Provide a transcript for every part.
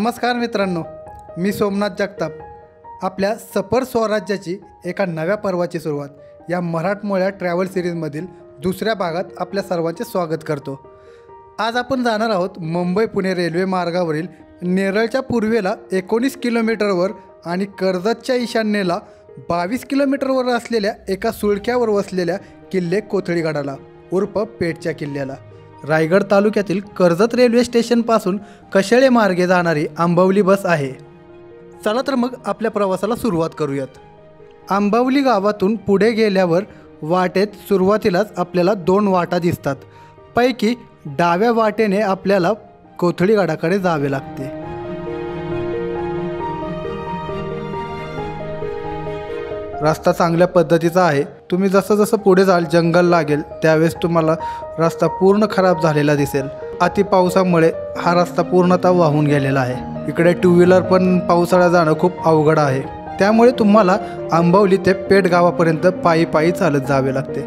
नमस्कार मित्रांनो मी सोमनाथ जगताप. आपल्या सफर स्वराज्याची एका नव्या पर्वाची सुरुवात या मराठमोळ्या ट्रॅव्हल सिरीजमधील दुसऱ्या भागात आपल्या सर्वांचे स्वागत करतो. आज आपण जाणार आहोत मुंबई पुणे रेल्वे मार्गावरील नेरळच्या पूर्वेला एकोणीस किलोमीटरवर आणि कर्जतच्या ईशान्येला बावीस किलोमीटरवर असलेल्या एका सुळक्यावर वसलेल्या किल्ले कोथळीगडाला उर्फ पेठच्या किल्ल्याला. रायगड तालुक्यातील कर्जत रेल्वे स्टेशनपासून कशेळे मार्गे जाणारी आंबवली बस आहे. चला तर मग आपल्या प्रवासाला सुरुवात करूयात. आंबवली गावातून पुढे गेल्यावर वाटेत सुरुवातीलाच आपल्याला दोन वाटा दिसतात. पैकी डाव्या वाटेने आपल्याला कोथळीगडाकडे जावे लागते. रस्ता चांगल्या पद्धतीचा आहे. तुम्ही जसं जसं पुढे जाल जंगल लागेल त्यावेळेस तुम्हाला रस्ता पूर्ण खराब झालेला दिसेल. अति पावसामुळे हा रस्ता पूर्णतः वाहून गेलेला आहे. इकडे टू व्हीलर पण पावसाळा जाणं खूप अवघड आहे. त्यामुळे तुम्हाला आंबवली ते पेट गावापर्यंत पायी पायी चालत जावे लागते.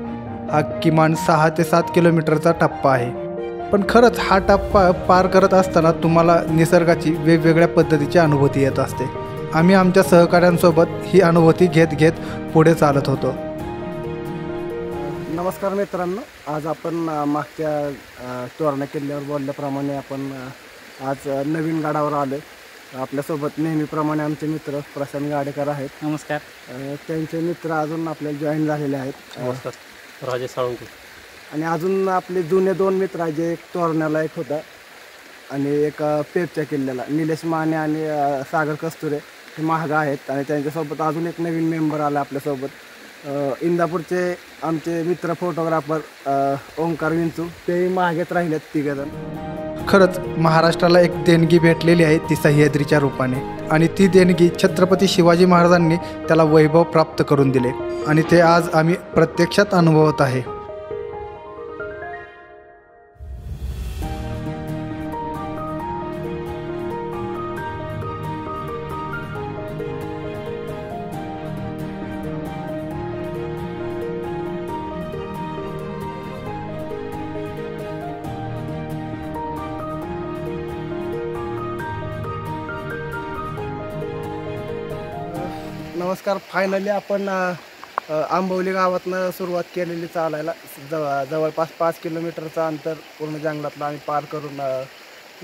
हा किमान सहा ते सात किलोमीटरचा टप्पा आहे. पण खरंच हा टप्पा पार करत असताना तुम्हाला निसर्गाची वेगवेगळ्या पद्धतीची अनुभूती येत असते. आम्ही आमच्या सहकाऱ्यांसोबत ही अनुभूती घेत घेत पुढे चालत होतो. नमस्कार मित्रांनो. आज आपण मागच्या तोरणा किल्ल्यावर बोलल्याप्रमाणे आपण आज नवीन गडावर आलो आपल्यासोबत नेहमीप्रमाणे आमचे मित्र प्रशांत गाडेकर आहेत. नमस्कार. त्यांचे मित्र अजून आपल्याला जॉईन झालेले आहेत. अ, नमस्कार. राजेश साळुंके. आणि अजून आपले जुने दोन मित्र आहेत जे एक तोरण्याला एक होता आणि एक पेपच्या किल्ल्याला. निलेश माने आणि सागर कस्तुरे. हे महाग आहेत आणि त्यांच्यासोबत अजून एक नवीन मेंबर आला आपल्यासोबत. इंदापूरचे आमचे मित्र फोटोग्राफर ओंकार विंचू तेही मागेत राहिलेत तिघजण. खरंच महाराष्ट्राला एक देणगी भेटलेली आहे ती सह्याद्रीच्या रूपाने. आणि ती देणगी छत्रपती शिवाजी महाराजांनी त्याला वैभव प्राप्त करून दिले. आणि ते आज आम्ही प्रत्यक्षात अनुभवत आहे. नमस्कार. फायनली आपण आंबवली गावातनं सुरुवात केलेली चालायला. जवळ जवळपास पाच किलोमीटरचं अंतर पूर्ण जंगलातलं आम्ही पार करून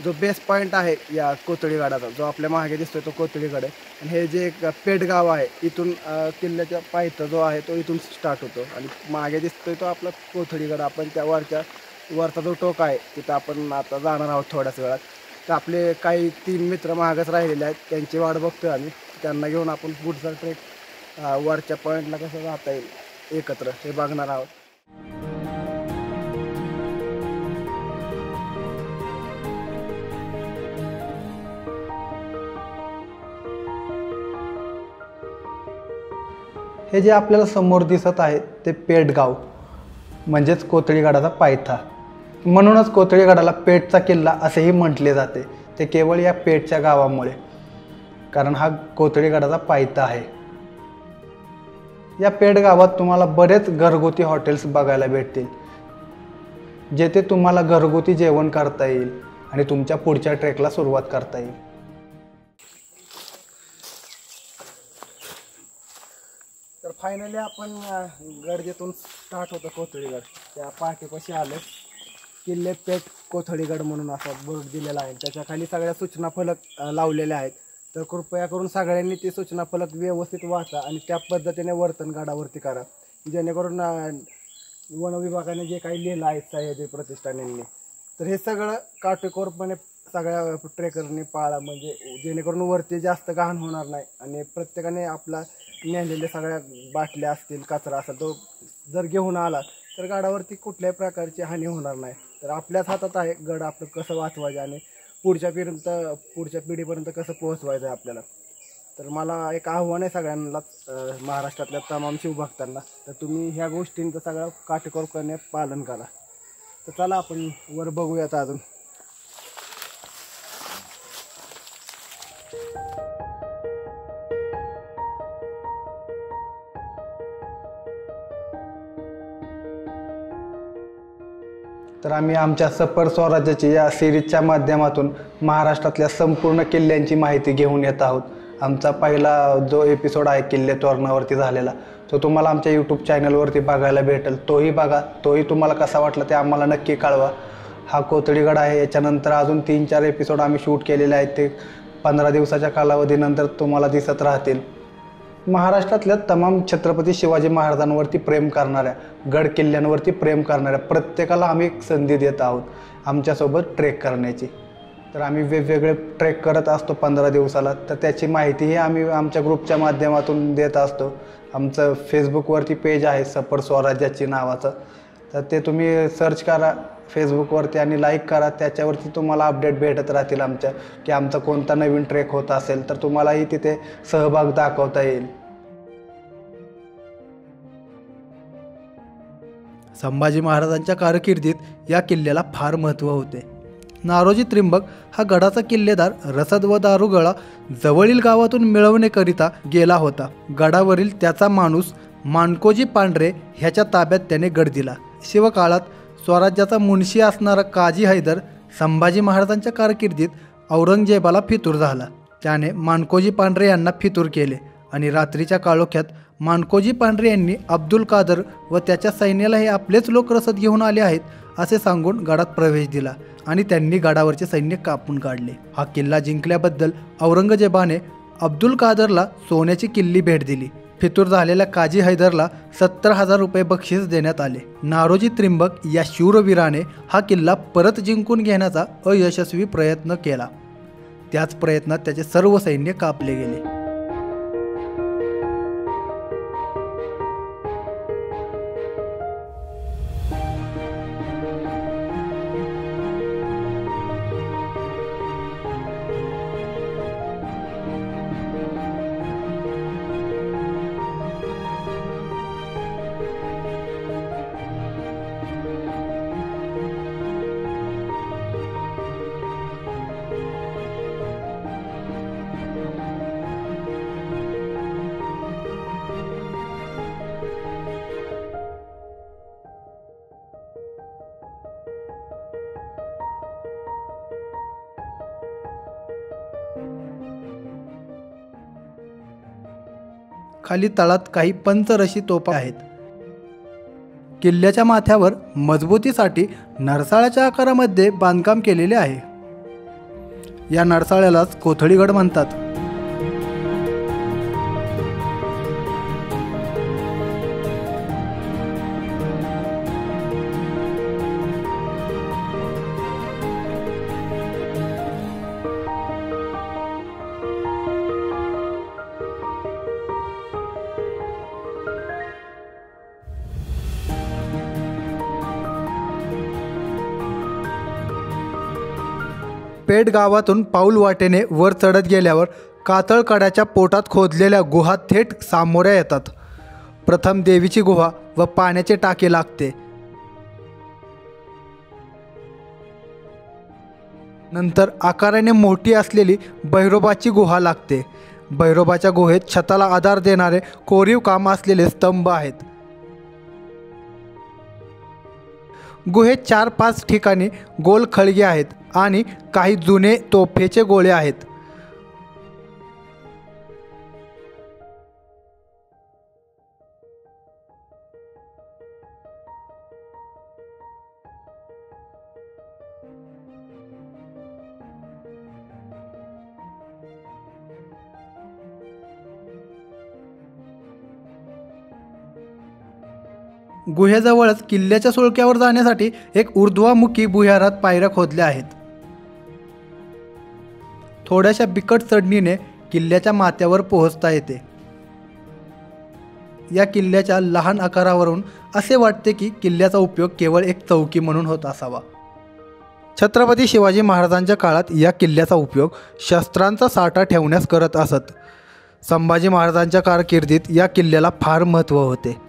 जो बेस पॉईंट आहे या कोथळीगडाचा जो आपल्या मागे दिसतोय तो कोथळीगड आहे. आणि हे जे एक पेठगाव आहे इथून किल्ल्याच्या पायथं जो आहे तो इथून स्टार्ट होतो. आणि मागे दिसतोय तो आपला कोथळीगड आपण त्या वरच्या वरचा जो टोक आहे तिथं आपण आता जाणार आहोत थोड्याच वेळात. तर आपले काही तीन मित्र मागच राहिलेले आहेत. त्यांची वाट बघतोय आम्ही. त्यांना घेऊन आपण पुढचा ट्रेक वरच्या पॉईंटला कसं जाता येईल एकत्र हे बघणार आहोत. हे जे आपल्याला समोर दिसत आहे ते पेठगाव म्हणजेच कोथळीगडाचा पायथा. म्हणूनच कोथळीगडाला पेठचा किल्ला असेही म्हटले जाते. ते केवळ या पेठच्या गावामुळे. कारण हा कोथळीगडाचा पायथा आहे. या पेड गावात तुम्हाला बरेच घरगुती हॉटेल्स बघायला भेटतील जेथे तुम्हाला घरगुती जेवण करता येईल आणि तुमच्या पुढच्या ट्रेकला सुरुवात करता येईल. तर फायनली आपण गडजेतून स्टार्ट होतो कोथळीगड. त्या पाठीपाशी आलो किल्ले पेठ कोथळीगड म्हणून असा बोर्ड दिलेला आहे. त्याच्याखाली सगळ्या सूचना फलक लावलेल्या आहेत. तर कृपया करून सगळ्यांनी ती सूचना फलक व्यवस्थित वाचा आणि त्या पद्धतीने वर्तन गडावरती करा. जेणेकरून वन विभागाने जे काही लिहिलं आहे सह्याद्री प्रतिष्ठानांनी तर हे सगळं काटेकोरपणे सगळ्या ट्रेकरने पाळा. म्हणजे जेणेकरून वरती जास्त घाण होणार नाही आणि प्रत्येकाने आपला नेलेल्या सगळ्या बाटल्या असतील कचरा असेल तो जर घेऊन आला तर गाडावरती कुठल्याही प्रकारची हानी होणार नाही. तर आपल्याच हातात आहे गड आपलं कसं वाचवायचं आणि पुढच्या पिढीपर्यंत पुढच्या पिढीपर्यंत कसं पोहोचवायचं आहे आपल्याला? तर मला एक आव्हान आहे सगळ्यांनाच महाराष्ट्रातल्या तमाम शिवभक्तांना. तर तुम्ही ह्या गोष्टींचं सगळं काटेकोर करण्यात पालन करा. तर चला आपण वर बघूयात अजून. तर आम्ही आमच्या सपर स्वराज्याची या सिरीजच्या माध्यमातून महाराष्ट्रातल्या संपूर्ण किल्ल्यांची माहिती घेऊन येत आहोत. आमचा पहिला जो एपिसोड आहे किल्ले तोरणावरती झालेला तो तुम्हाला आमच्या यूट्यूब चॅनलवरती बघायला भेटेल. तोही बघा. तोही तुम्हाला कसा वाटला ते आम्हाला नक्की कळवा. हा कोथळीगड आहे. याच्यानंतर अजून तीन चार एपिसोड आम्ही शूट केलेले आहेत. ते पंधरा दिवसाच्या कालावधीनंतर तुम्हाला दिसत राहतील. महाराष्ट्रातल्या तमाम छत्रपती शिवाजी महाराजांवरती प्रेम करणाऱ्या गड किल्ल्यांवरती प्रेम करणाऱ्या प्रत्येकाला आम्ही एक संधी देत आहोत आमच्यासोबत ट्रेक करण्याची. तर आम्ही वेगवेगळे ट्रेक करत असतो पंधरा दिवसाला तर त्याची माहितीही आम्ही आमच्या ग्रुपच्या माध्यमातून देत असतो. आमचं फेसबुकवरती पेज आहे सपर स्वराज्याची नावाचं. तर ते तुम्ही सर्च करा फेसबुकवरती आणि लाईक करा त्याच्यावरती तुम्हाला अपडेट भेटत राहतील आमच्या की आमचा कोणता नवीन ट्रेक होत असेल तर तुम्हालाही तिथे सहभाग दाखवता येईल. संभाजी महाराजांच्या कारकिर्दीत या किल्ल्याला फार महत्त्व होते. नारोजी त्रिंबक हा गडाचा किल्लेदार रसद व दारुगळा जवळील गावातून मिळवण्याकरिता गेला होता. गडावरील त्याचा माणूस मानकोजी पांढरे ह्याच्या ताब्यात त्याने गड दिला. शिवकाळात स्वराज्याचा मुनशी असणारा काजी हैदर संभाजी महाराजांच्या कारकिर्दीत औरंगजेबाला फितूर झाला. त्याने मानकोजी पांढरे यांना फितूर केले आणि रात्रीच्या काळोख्यात मानकोजी पांढरे यांनी अब्दुल कादर व त्याच्या सैन्याला हे आपलेच लोक रसद घेऊन आले आहेत असे सांगून गडात प्रवेश दिला आणि त्यांनी गडावरचे सैन्य कापून काढले. हा किल्ला जिंकल्याबद्दल औरंगजेबाने अब्दुल कादरला सोन्याची किल्ली भेट दिली. फितूर झालेल्या काजी हैदरला सत्तर हजार रुपये बक्षीस देण्यात आले. नारोजी त्रिंबक या शूरवीराने हा किल्ला परत जिंकून घेण्याचा अयशस्वी प्रयत्न केला. त्याच प्रयत्नात त्याचे सर्व सैन्य कापले गेले. खाली तळात काही पंचरशी तोफा आहेत. किल्ल्याच्या माथ्यावर मजबूतीसाठी नरसाळ्याच्या आकारामध्ये बांधकाम केलेले आहे. या नरसाळ्यालाच कोथळीगड म्हणतात. पेठ गावातून पाऊल वाटेने वर चढत गेल्यावर कातळकड्याच्या पोटात खोदलेल्या गुहा थेट सामोऱ्या येतात. प्रथम देवीची गुहा व पाण्याचे टाके लागते. नंतर आकाराने मोठी असलेली भैरोबाची गुहा लागते. भैरोबाच्या गुहेत छताला आधार देणारे कोरीव काम असलेले स्तंभ आहेत. गुहेत चार पाच ठिकाणी गोल खळगे आहेत आणि काही जुने तोफेचे गोळे आहेत. गुहेजवळच किल्ल्याच्या सुळक्यावर जाण्यासाठी एक ऊर्ध्वामुखी भुयारात पायऱ्या खोदल्या आहेत. थोड्याशा बिकट चढणीने किल्ल्याच्या माथ्यावर पोहोचता येते. या किल्ल्याच्या लहान आकारावरून असे वाटते की किल्ल्याचा उपयोग केवळ एक चौकी म्हणून होत असावा. छत्रपती शिवाजी महाराजांच्या काळात या किल्ल्याचा उपयोग शस्त्रांचा साठा ठेवण्यास करत असत. संभाजी महाराजांच्या कारकिर्दीत या किल्ल्याला फार महत्त्व होते.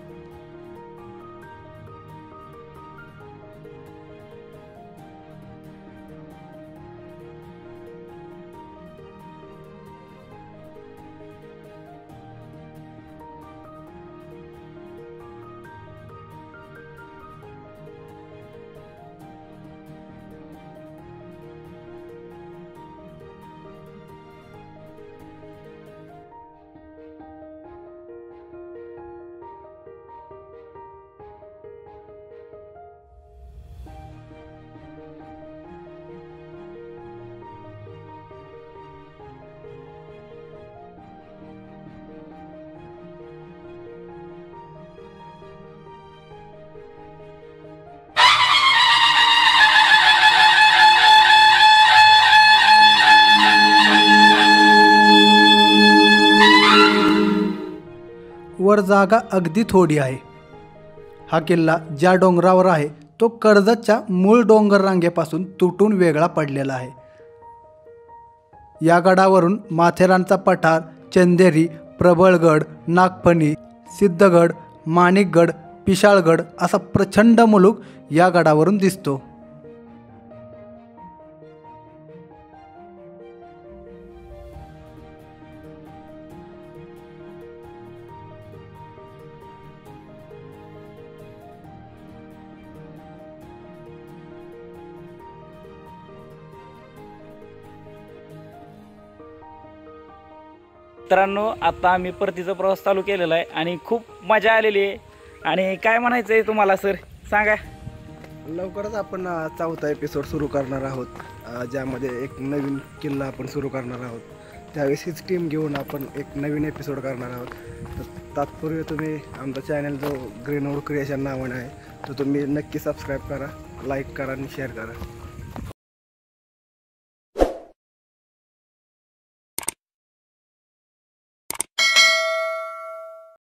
जागा अगदी थोडी आहे. हा किल्ला ज्या डोंगरावर आहे तो कर्जतच्या मूळ डोंगर रांगेपासून तुटून वेगळा पडलेला आहे. या गडावरून माथेरानचा पठार चंदेरी प्रबळगड नागफणी सिद्धगड माणिकगड पिशाळगड असा प्रचंड मुलूक या गडावरून दिसतो. मित्रांनो आता आम्ही परतीचा प्रवास चालू केलेला आहे आणि खूप मजा आलेली आहे. आणि काय म्हणायचं आहे तुम्हाला सर? सांगा. लवकरच आपण चौथा एपिसोड सुरू करणार आहोत. ज्यामध्ये एक नवीन किल्ला आपण सुरू करणार आहोत. त्यावेळेस हीच टीम घेऊन आपण एक नवीन एपिसोड करणार आहोत. तर तात्पूर्वी तुम्ही आमचा चॅनल जो ग्रीनवूड क्रिएशन नावाने आहे तो तुम्ही नक्की सबस्क्राईब करा लाईक करा आणि शेअर करा.